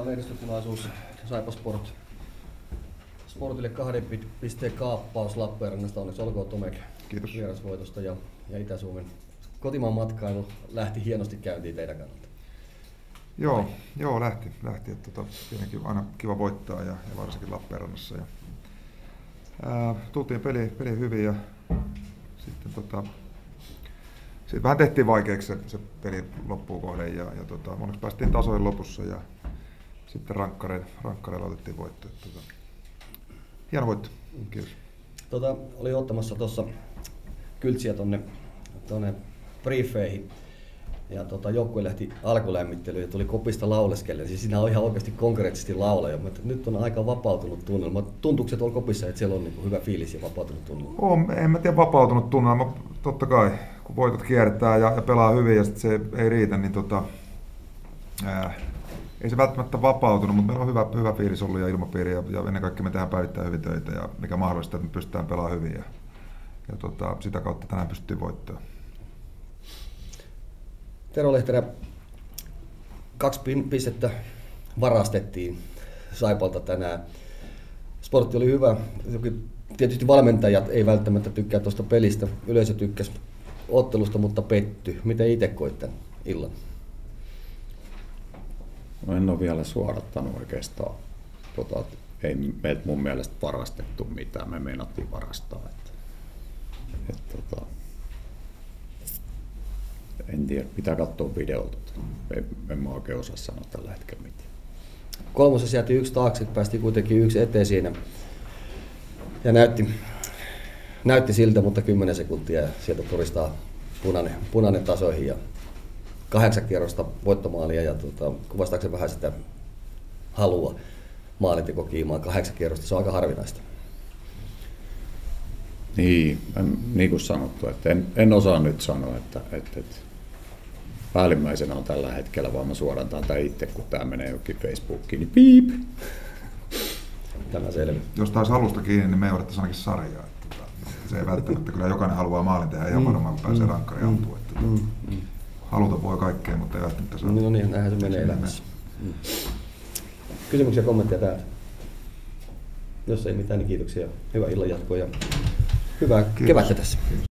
on lehdistötilaisuus Saipa Sport. Sportille kahden pisteen kaappaus Lappeenrannasta. Onneksi olkoon Tomek Kiitos. vierasvoitosta ja, ja Itä-Suomen kotimaan matkailu lähti hienosti käyntiin teidän kannalta. Joo, joo lähti. lähti. Että, tota, tietenkin aina kiva voittaa ja, ja varsinkin Lappeenrannassa. Ja, ää, tultiin peli, peli hyvin ja sitten tota, sitten vähän tehtiin vaikeaksi se, se peli loppuun kohden ja, ja tota, onneksi päästiin tasojen lopussa ja sitten rankkareilla, rankkareilla otettiin voitto. Tota, hieno voitto. Kiitos. Tota, oli ottamassa tuossa kyltsiä tonne, tonne briefeihin ja tota, joukkue lähti alkulämmittelyyn ja tuli kopista lauleskelle. Siis siinä on ihan oikeasti konkreettisesti laulaja, mutta nyt on aika vapautunut tunnelma. Tuntuuko se tuolla kopissa, että siellä on niin hyvä fiilis ja vapautunut tunnelma? On, en mä tiedä vapautunut tunnelma. Totta kai, kun voitot kiertää ja, ja pelaa hyvin ja sit se ei riitä, niin tota, ää, ei se välttämättä vapautunut, mutta meillä on hyvä, hyvä fiilis ollut ja ilmapiiri ja, ja ennen kaikkea me tehdään päivittäin hyvin töitä ja mikä mahdollista, että me pystytään pelaamaan hyvin ja, ja tota, sitä kautta tänään pystyttiin voittamaan. Tero Lehterä, kaksi pistettä varastettiin Saipalta tänään. Sportti oli hyvä. Tietysti valmentajat ei välttämättä tykkää tuosta pelistä. Yleisö tykkäsi ottelusta, mutta petty. Miten itse koit tämän illan? No en ole vielä suorattanut oikeastaan. Tota, ei meiltä mun mielestä varastettu mitään. Me meinattiin varastaa. Että, et, tota, en tiedä, pitää katsoa videolta. En, en mä oikein osaa sanoa tällä hetkellä mitään. Kolmosessa jäti yksi taakse, päästi kuitenkin yksi eteen siinä. Ja näytti, näytti siltä, mutta 10 sekuntia ja sieltä turistaa punainen, punainen tasoihin ja kahdeksan kierrosta voittomaalia ja kuvastaako se vähän sitä halua maalintekokiimaan kahdeksan kierrosta, se on aika harvinaista. Niin, en, niin kuin sanottu, että en, en osaa nyt sanoa, että, että, että päällimmäisenä on tällä hetkellä, vaan mä suorantaan tämä itse, kun tämä menee jokin Facebookiin, niin piip. Tämä selvä. Jos taas alusta kiinni, niin me jouduttaisiin ainakin sarjaa. Se ei välttämättä, kyllä jokainen haluaa maalin tehdä ihan varmaan, kun pääsee rankkari mm. ampuun. Että, mm. Mm. Haluta voi kaikkea, mutta ei välttämättä saa. No niin, näinhän se menee elämässä. Mm. Kysymyksiä ja kommentteja täältä? Jos ei mitään, niin kiitoksia. Hyvää illan jatkoa ja hyvää Kiitos. kevättä tässä. Kiitos.